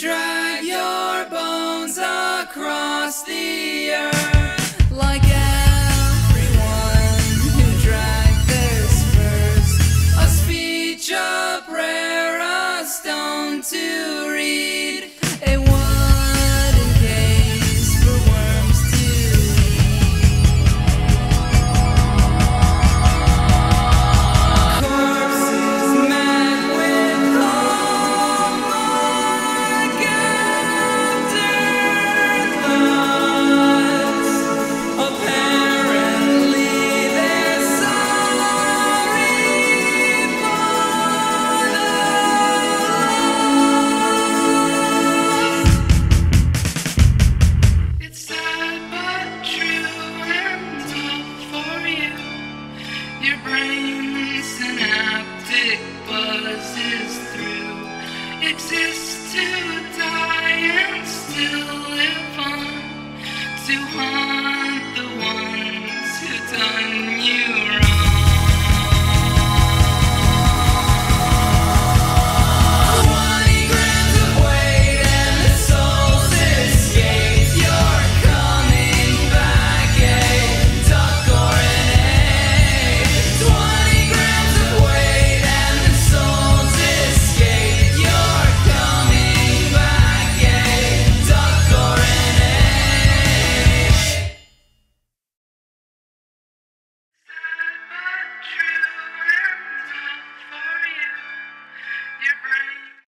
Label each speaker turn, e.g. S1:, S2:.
S1: drag your bones across the
S2: earth. Your brain synaptic buzzes through. Exists to die and still live on. To haunt the one.